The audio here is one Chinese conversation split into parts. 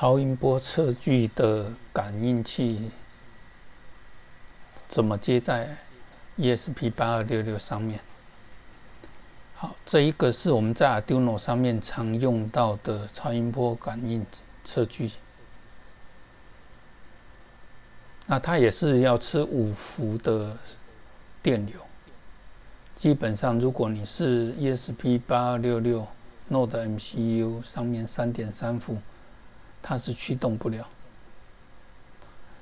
超音波测距的感应器怎么接在 ESP 八二六六上面？好，这一个是我们在 Arduino 上面常用到的超音波感应测距。那它也是要吃五伏的电流。基本上，如果你是 ESP 八二六六 Node MCU 上面三点三伏。它是驱动不了，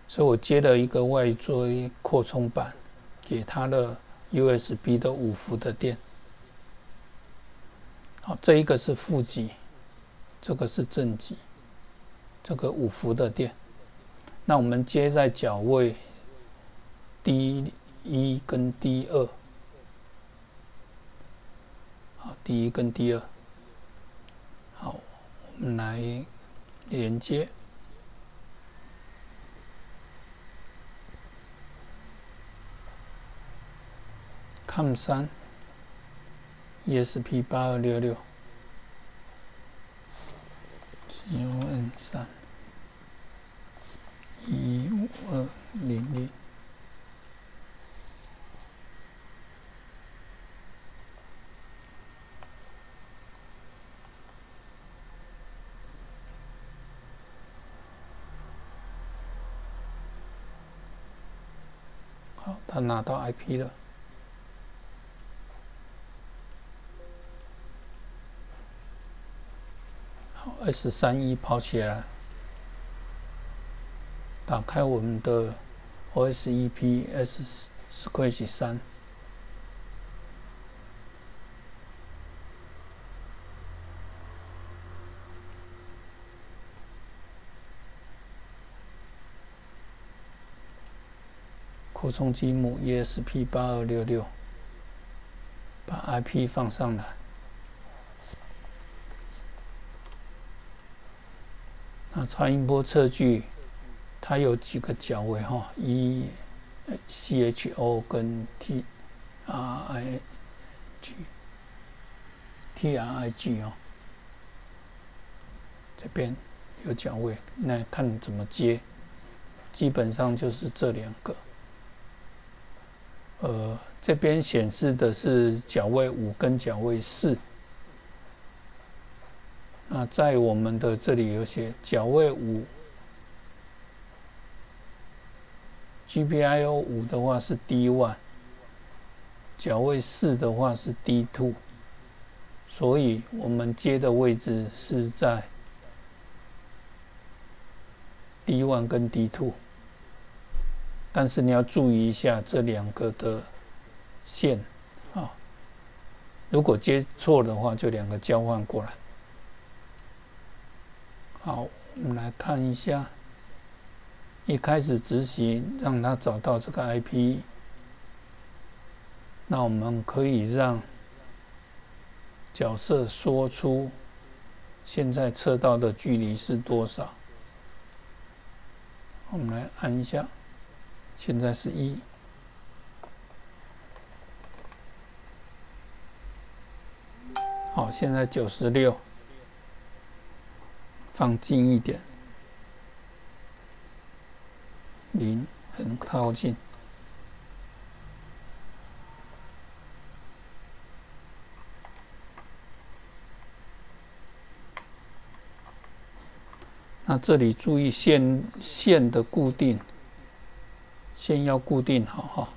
所以我接了一个外追扩充板，给它的 USB 的五伏的电。好，这一个是负极，这个是正极，这个五伏的电。那我们接在脚位 D 一跟 D 二，好，第一跟第二，好，我们来。连接，COM 三，ESP 八二六六，CON 三，一五二零零。他拿到 IP 了，好，S 三一跑起来，打开我们的 OSEP S Squish 三。扩充积木 ESP 八二六六，把 IP 放上来。那超音波测距，它有几个角位哈？一 CHO 跟 TRIG TRIG 哦，这边有角位，那看怎么接，基本上就是这两个。呃，这边显示的是脚位五跟脚位四。那在我们的这里有写脚位五，GPIO 五的话是 D one，脚位四的话是 D two，所以我们接的位置是在 D one 跟 D two。但是你要注意一下这两个的线啊，如果接错的话，就两个交换过来。好，我们来看一下，一开始执行让他找到这个 IP，那我们可以让角色说出现在测到的距离是多少。我们来按一下。现在是一，好，现在九十六，放近一点，零很靠近。那这里注意线线的固定。线要固定好哈，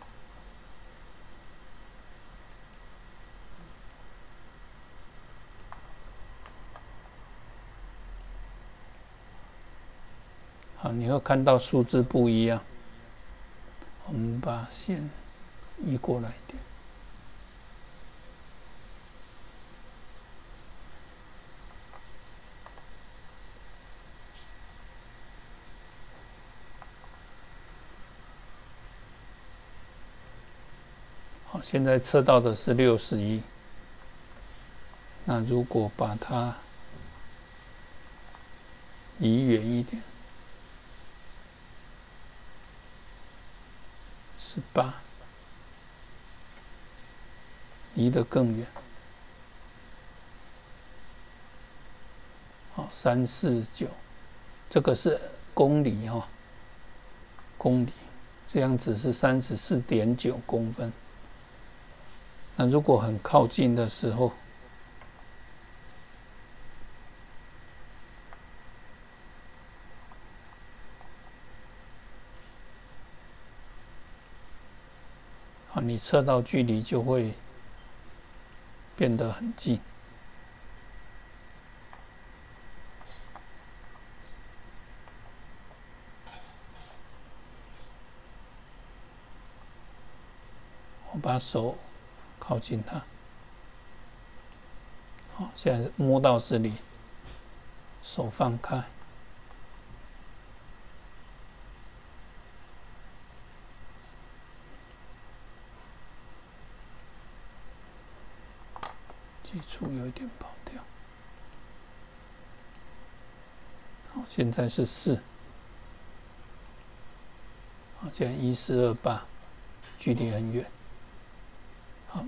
好，你会看到数字不一样，我们把线移过来一点。现在测到的是六十一，那如果把它移远一点，十八，移得更远，好，三四九，这个是公里哈，公里。这样子是三十四点九公分。那如果很靠近的时候，啊，你测到距离就会变得很近。我把手靠近它，好，现在摸到这里，手放开。基础有一点跑掉，好，现在是四，好，现在一四二八，距离很远，好。